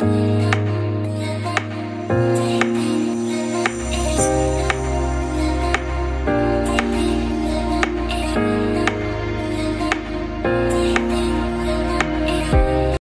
Yeah.